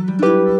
Bye.